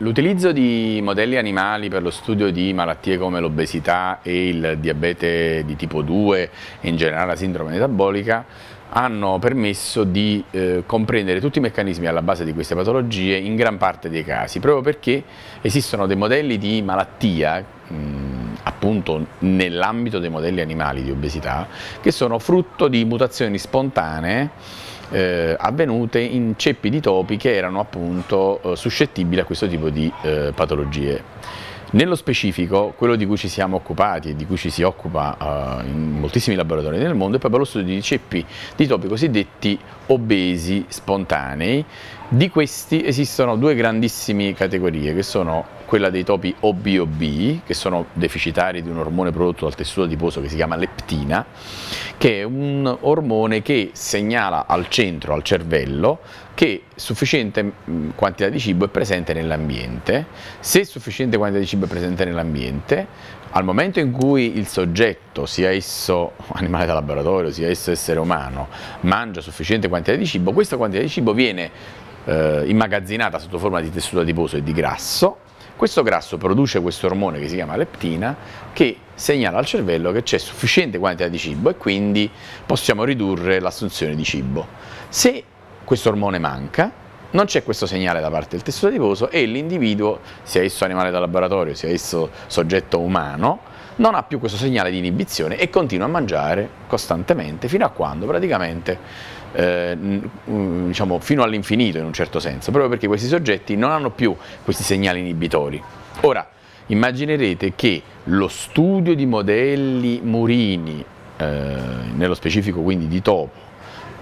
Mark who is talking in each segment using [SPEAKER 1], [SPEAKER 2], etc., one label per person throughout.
[SPEAKER 1] L'utilizzo di modelli animali per lo studio di malattie come l'obesità e il diabete di tipo 2 e in generale la sindrome metabolica hanno permesso di eh, comprendere tutti i meccanismi alla base di queste patologie in gran parte dei casi, proprio perché esistono dei modelli di malattia, mh, appunto nell'ambito dei modelli animali di obesità, che sono frutto di mutazioni spontanee eh, avvenute in ceppi di topi che erano appunto eh, suscettibili a questo tipo di eh, patologie. Nello specifico, quello di cui ci siamo occupati e di cui ci si occupa uh, in moltissimi laboratori nel mondo è proprio lo studio di ceppi di topi cosiddetti obesi spontanei. Di questi esistono due grandissime categorie che sono quella dei topi OBOB, che sono deficitari di un ormone prodotto dal tessuto adiposo che si chiama leptina, che è un ormone che segnala al centro, al cervello, che sufficiente mm, quantità di cibo è presente nell'ambiente. Se sufficiente quantità di cibo è presente nell'ambiente, al momento in cui il soggetto, sia esso animale da laboratorio, sia esso essere umano, mangia sufficiente quantità di cibo, questa quantità di cibo viene eh, immagazzinata sotto forma di tessuto adiposo e di grasso questo grasso produce questo ormone che si chiama leptina che segnala al cervello che c'è sufficiente quantità di cibo e quindi possiamo ridurre l'assunzione di cibo. Se questo ormone manca, non c'è questo segnale da parte del tessuto adiposo e l'individuo, sia esso animale da laboratorio, sia esso soggetto umano, non ha più questo segnale di inibizione e continua a mangiare costantemente fino a quando praticamente eh, diciamo, fino all'infinito in un certo senso, proprio perché questi soggetti non hanno più questi segnali inibitori. Ora, immaginerete che lo studio di modelli murini, eh, nello specifico quindi di topo,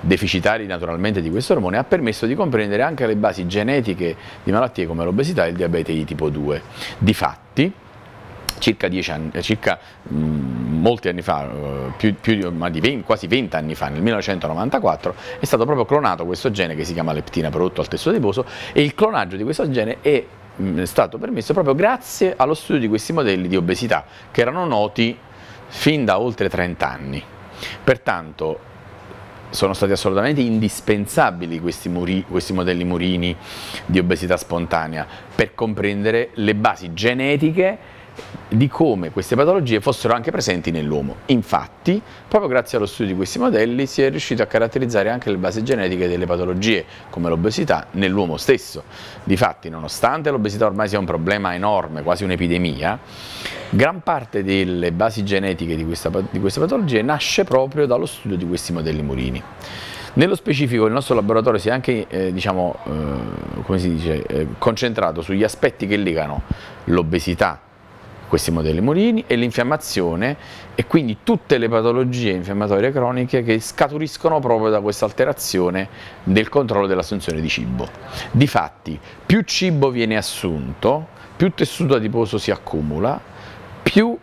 [SPEAKER 1] deficitari naturalmente di questo ormone, ha permesso di comprendere anche le basi genetiche di malattie come l'obesità e il diabete di tipo 2. Difatti, circa, anni, eh, circa mh, molti anni fa, uh, più, più di 20, quasi 20 anni fa, nel 1994, è stato proprio clonato questo gene che si chiama leptina prodotto al tessuto adiposo e il clonaggio di questo gene è mh, stato permesso proprio grazie allo studio di questi modelli di obesità che erano noti fin da oltre 30 anni. Pertanto sono stati assolutamente indispensabili questi, muri, questi, modelli murini di obesità spontanea per comprendere le basi genetiche di come queste patologie fossero anche presenti nell'uomo. Infatti, proprio grazie allo studio di questi modelli si è riuscito a caratterizzare anche le basi genetiche delle patologie come l'obesità nell'uomo stesso. Difatti, nonostante l'obesità ormai sia un problema enorme, quasi un'epidemia, gran parte delle basi genetiche di, questa, di queste patologie nasce proprio dallo studio di questi modelli murini. Nello specifico il nostro laboratorio si è anche eh, diciamo, eh, dice, eh, concentrato sugli aspetti che legano l'obesità questi modelli Morini e l'infiammazione e quindi tutte le patologie infiammatorie croniche che scaturiscono proprio da questa alterazione del controllo dell'assunzione di cibo. Difatti, più cibo viene assunto, più tessuto adiposo si accumula, più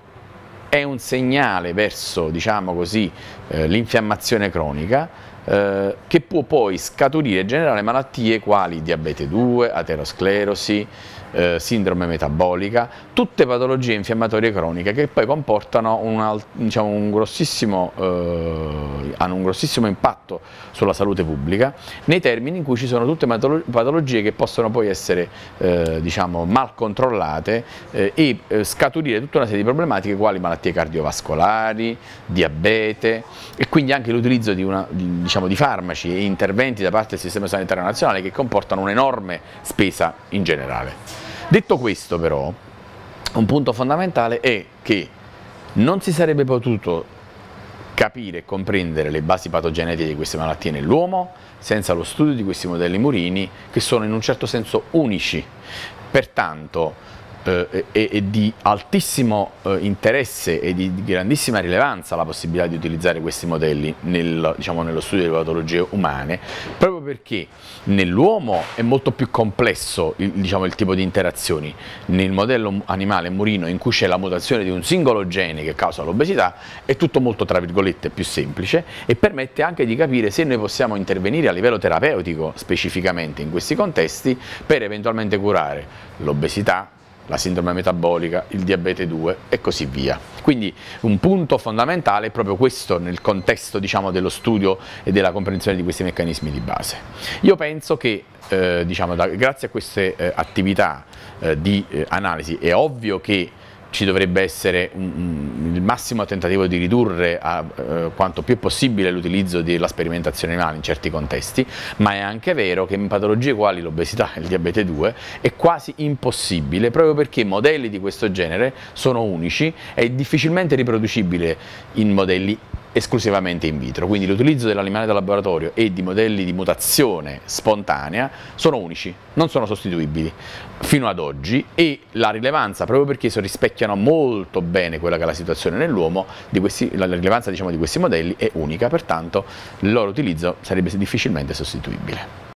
[SPEAKER 1] è un segnale verso diciamo eh, l'infiammazione cronica eh, che può poi scaturire e generare malattie quali diabete 2, aterosclerosi, eh, sindrome metabolica, tutte patologie infiammatorie croniche che poi comportano una, diciamo, un grossissimo, eh, hanno un grossissimo impatto sulla salute pubblica nei termini in cui ci sono tutte patologie che possono poi essere eh, diciamo, mal controllate eh, e eh, scaturire tutta una serie di problematiche quali malattie cardiovascolari, diabete e quindi anche l'utilizzo di, di, diciamo, di farmaci e interventi da parte del Sistema Sanitario Nazionale che comportano un'enorme spesa in generale. Detto questo però, un punto fondamentale è che non si sarebbe potuto capire e comprendere le basi patogenetiche di queste malattie nell'uomo senza lo studio di questi modelli murini che sono in un certo senso unici. Pertanto eh, è, è, di altissimo eh, interesse e di, di, grandissima rilevanza la possibilità di utilizzare questi modelli nel, diciamo, nello studio delle patologie umane, proprio perché nell'uomo è molto più complesso il, diciamo, il tipo di interazioni. Nel modello animale murino in cui c'è la mutazione di un singolo gene che causa l'obesità è tutto molto tra virgolette più semplice e permette anche di capire se noi possiamo intervenire a livello terapeutico specificamente in questi contesti per eventualmente curare l'obesità, la sindrome metabolica, il diabete 2 e così via. Quindi un punto fondamentale è proprio questo nel contesto diciamo, dello studio e della comprensione di questi meccanismi di base. Io penso che eh, diciamo, da, grazie a queste eh, attività eh, di eh, analisi è ovvio che ci dovrebbe essere un, il massimo tentativo di ridurre a, eh, quanto più possibile l'utilizzo della sperimentazione animale in certi contesti, ma è anche vero che in patologie quali l'obesità e il diabete 2 è quasi impossibile proprio perché modelli di questo genere sono unici e difficilmente riproducibili in modelli esclusivamente in vitro, quindi l'utilizzo dell'animale da laboratorio e di modelli di mutazione spontanea sono unici, non sono sostituibili fino ad oggi e la rilevanza, proprio perché rispecchiano molto bene quella che è la situazione nell'uomo, la rilevanza diciamo, di questi modelli è unica, pertanto il loro utilizzo sarebbe difficilmente sostituibile.